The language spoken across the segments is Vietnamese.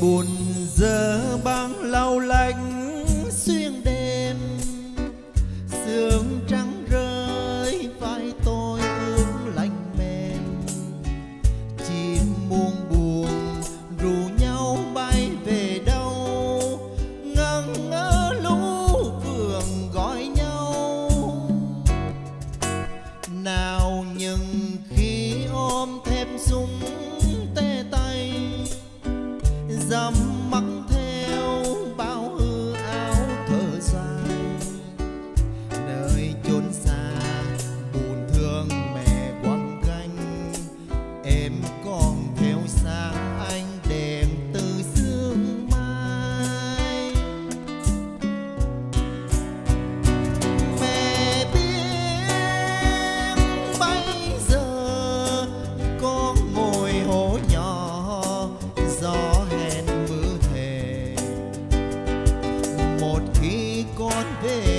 buồn giờ băng lau lạnh xuyên đêm. Sương trắng rơi, vai tôi ướt lạnh mềm. Chim muôn buồn rủ nhau bay về đâu? Ngẩn ngỡ lũ vườn gọi nhau. Nào những một khi con về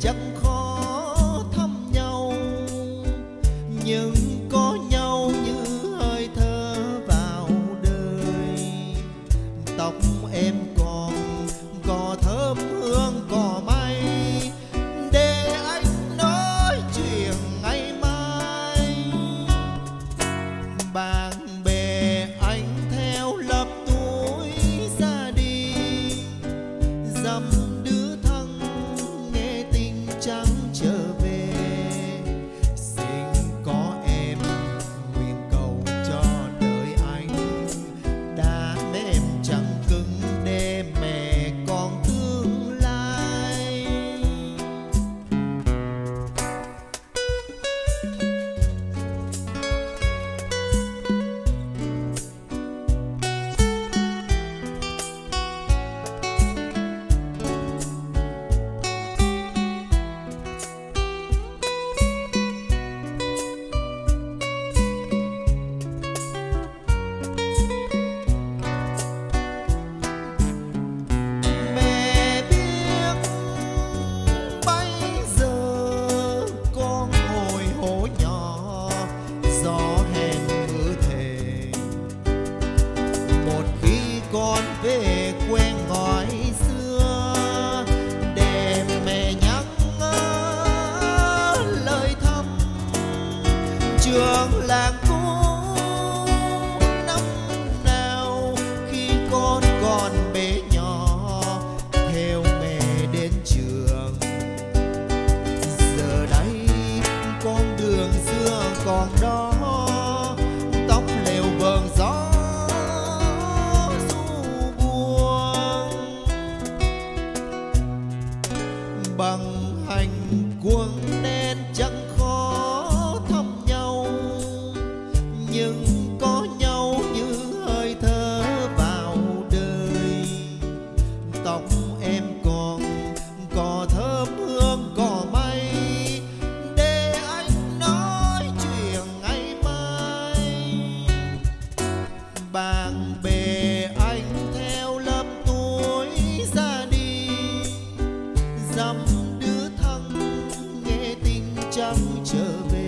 chẳng khó thăm nhau. Nhưng có nhau như hơi thở vào đời. Tóc em còn làng cũ năm nào khi con còn bé nhỏ, theo mẹ đến trường. giờ đây con đường xưa còn đó tóp lều vờn gió rủ buồn bằng hành cuồng đen chăm trở về.